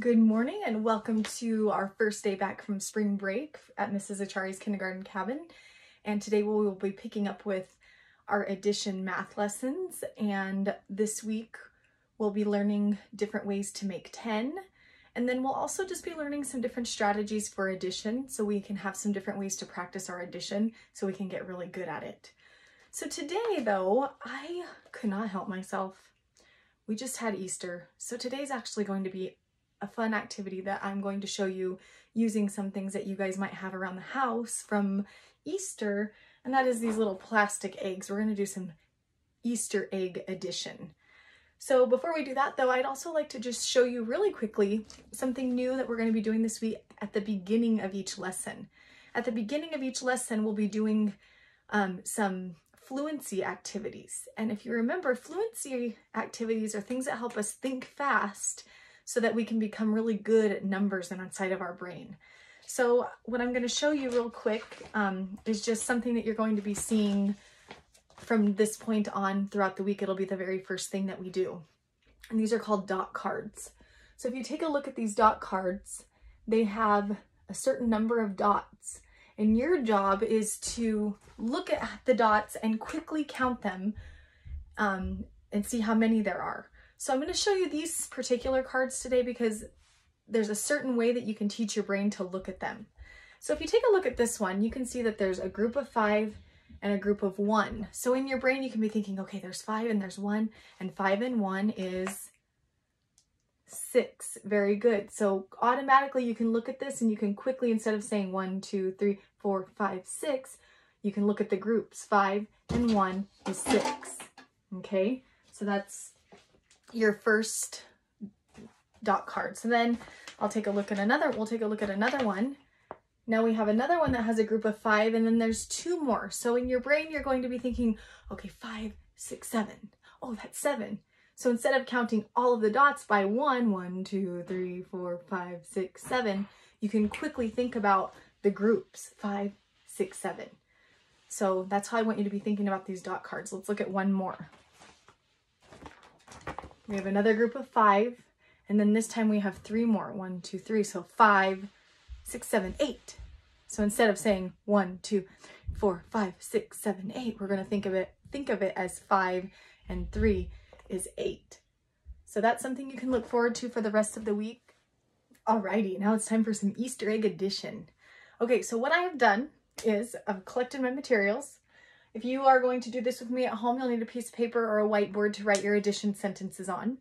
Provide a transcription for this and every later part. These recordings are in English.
Good morning and welcome to our first day back from spring break at Mrs. Acciari's kindergarten cabin. And today we will be picking up with our addition math lessons. And this week we'll be learning different ways to make 10. And then we'll also just be learning some different strategies for addition so we can have some different ways to practice our addition so we can get really good at it. So today though, I could not help myself. We just had Easter. So today's actually going to be a fun activity that I'm going to show you using some things that you guys might have around the house from Easter, and that is these little plastic eggs. We're going to do some Easter egg addition. So before we do that though, I'd also like to just show you really quickly something new that we're going to be doing this week at the beginning of each lesson. At the beginning of each lesson, we'll be doing um, some fluency activities. And if you remember, fluency activities are things that help us think fast so that we can become really good at numbers and inside of our brain. So what I'm going to show you real quick um, is just something that you're going to be seeing from this point on throughout the week. It'll be the very first thing that we do. And these are called dot cards. So if you take a look at these dot cards, they have a certain number of dots. And your job is to look at the dots and quickly count them um, and see how many there are. So I'm going to show you these particular cards today because there's a certain way that you can teach your brain to look at them. So if you take a look at this one, you can see that there's a group of five and a group of one. So in your brain, you can be thinking, okay, there's five and there's one, and five and one is six. Very good. So automatically you can look at this and you can quickly, instead of saying one, two, three, four, five, six, you can look at the groups. Five and one is six. Okay, so that's your first dot card. So then I'll take a look at another, we'll take a look at another one. Now we have another one that has a group of five and then there's two more. So in your brain, you're going to be thinking, okay, five, six, seven. Oh, that's seven. So instead of counting all of the dots by one, one, two, three, four, five, six, seven, you can quickly think about the groups, five, six, seven. So that's how I want you to be thinking about these dot cards. Let's look at one more. We have another group of five, and then this time we have three more. One, two, three. So five, six, seven, eight. So instead of saying one, two, four, five, six, seven, eight, we're going to think of it think of it as five and three is eight. So that's something you can look forward to for the rest of the week. Alrighty, now it's time for some Easter egg addition. Okay, so what I have done is I've collected my materials. If you are going to do this with me at home, you'll need a piece of paper or a whiteboard to write your addition sentences on.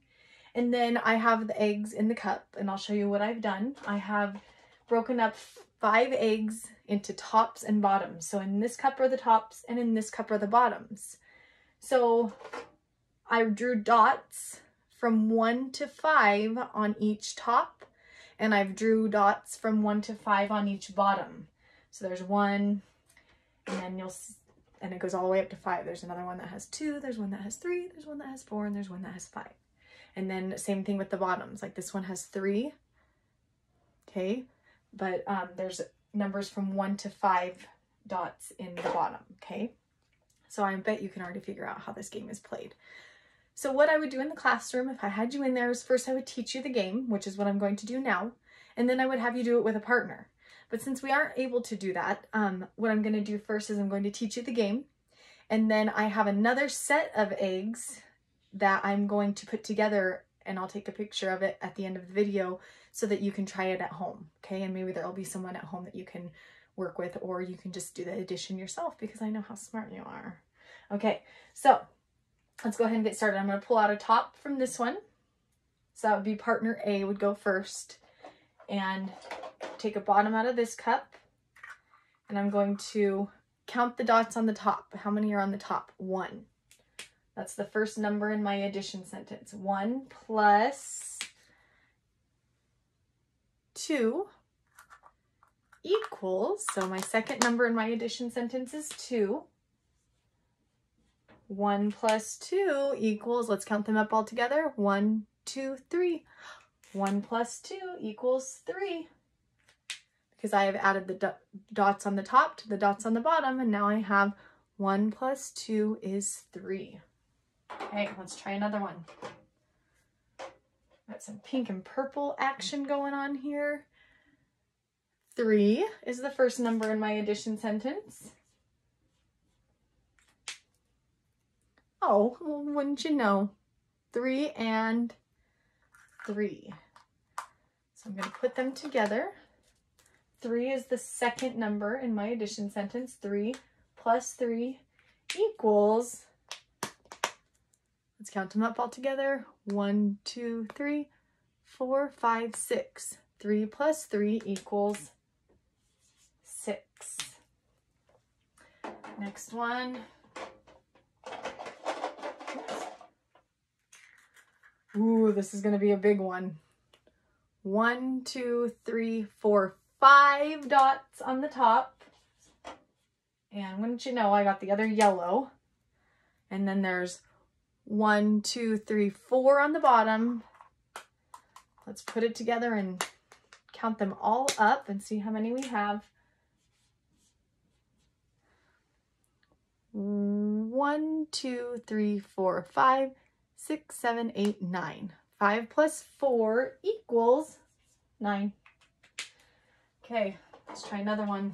And then I have the eggs in the cup and I'll show you what I've done. I have broken up five eggs into tops and bottoms. So in this cup are the tops and in this cup are the bottoms. So I drew dots from one to five on each top and I've drew dots from one to five on each bottom. So there's one and then you'll and it goes all the way up to five. There's another one that has two, there's one that has three, there's one that has four, and there's one that has five. And then same thing with the bottoms. Like this one has three, okay? But um, there's numbers from one to five dots in the bottom, okay? So I bet you can already figure out how this game is played. So what I would do in the classroom, if I had you in there, is first I would teach you the game, which is what I'm going to do now, and then I would have you do it with a partner. But since we aren't able to do that, um, what I'm going to do first is I'm going to teach you the game. And then I have another set of eggs that I'm going to put together and I'll take a picture of it at the end of the video so that you can try it at home. Okay, and maybe there'll be someone at home that you can work with or you can just do the addition yourself because I know how smart you are. Okay, so let's go ahead and get started. I'm going to pull out a top from this one. So that would be partner A would go first. And take a bottom out of this cup and I'm going to count the dots on the top. How many are on the top? One. That's the first number in my addition sentence. One plus two equals, so my second number in my addition sentence is two. One plus two equals, let's count them up all together. One, two, three. One plus two equals three because I have added the dots on the top to the dots on the bottom and now I have 1 plus 2 is 3. Okay, let's try another one. Got some pink and purple action going on here. Three is the first number in my addition sentence. Oh, well, wouldn't you know? Three and three. So I'm going to put them together. Three is the second number in my addition sentence. Three plus three equals, let's count them up all together. One, two, three, four, five, six. Three plus three equals six. Next one. Ooh, this is going to be a big one. One, two, three, four, five dots on the top. And wouldn't you know, I got the other yellow. And then there's one, two, three, four on the bottom. Let's put it together and count them all up and see how many we have. One, two, three, four, five, six, seven, eight, nine. Five plus four equals nine. Okay, let's try another one.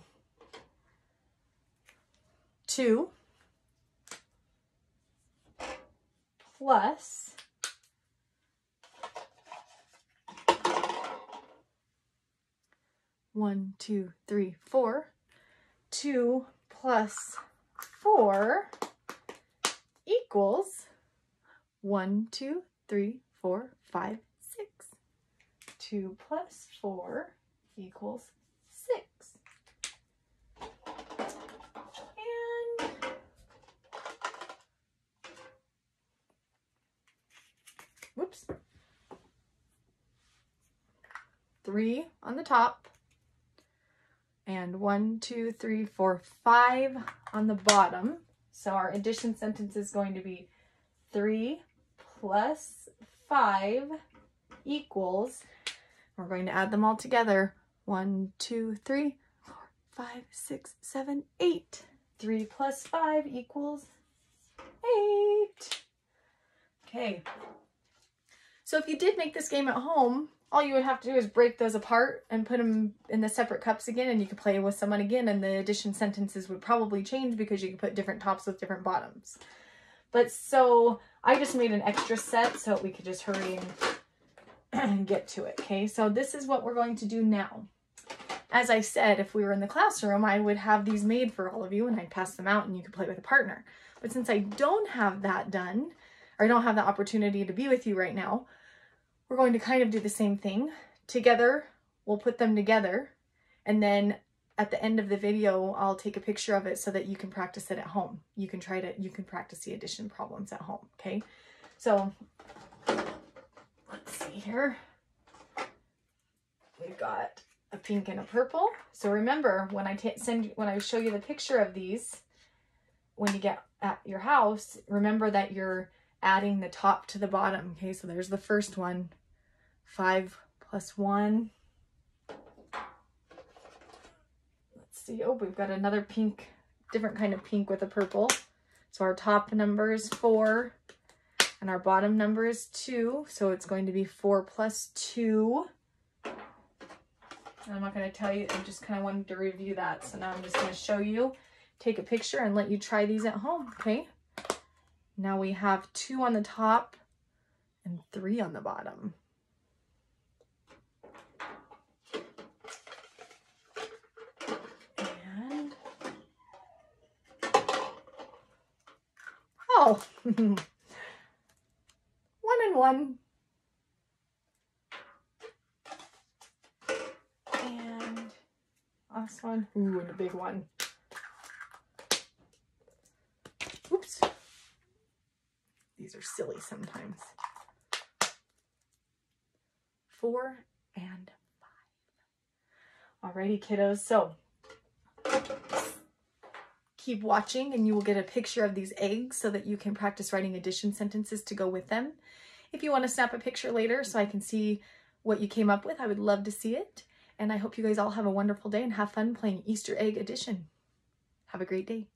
Two plus one, two, three, four. Two plus four equals one, two, three, four, five, six. Two plus four equals whoops. Three on the top and one, two, three, four, five on the bottom. So our addition sentence is going to be three plus five equals, we're going to add them all together. One, two, three, four, five, six, seven, eight. Three plus five equals eight. Okay. So if you did make this game at home, all you would have to do is break those apart and put them in the separate cups again and you could play with someone again and the addition sentences would probably change because you could put different tops with different bottoms. But so I just made an extra set so we could just hurry and get to it. Okay, so this is what we're going to do now. As I said, if we were in the classroom, I would have these made for all of you and I'd pass them out and you could play with a partner. But since I don't have that done, or I don't have the opportunity to be with you right now, we're going to kind of do the same thing. Together, we'll put them together, and then at the end of the video, I'll take a picture of it so that you can practice it at home. You can try to, you can practice the addition problems at home, okay? So, let's see here. We've got a pink and a purple. So remember, when I send, when I show you the picture of these, when you get at your house, remember that you're adding the top to the bottom. Okay, so there's the first one. Five plus one. Let's see. Oh, we've got another pink, different kind of pink with a purple. So our top number is four and our bottom number is two. So it's going to be four plus two. I'm not going to tell you, I just kind of wanted to review that. So now I'm just going to show you, take a picture and let you try these at home, okay? Now we have two on the top and three on the bottom. And, oh, one and one. And last one, ooh, and a big one. Oops. These are silly sometimes. Four and five. Alrighty, kiddos. So keep watching and you will get a picture of these eggs so that you can practice writing addition sentences to go with them. If you want to snap a picture later so I can see what you came up with, I would love to see it. And I hope you guys all have a wonderful day and have fun playing Easter egg addition. Have a great day.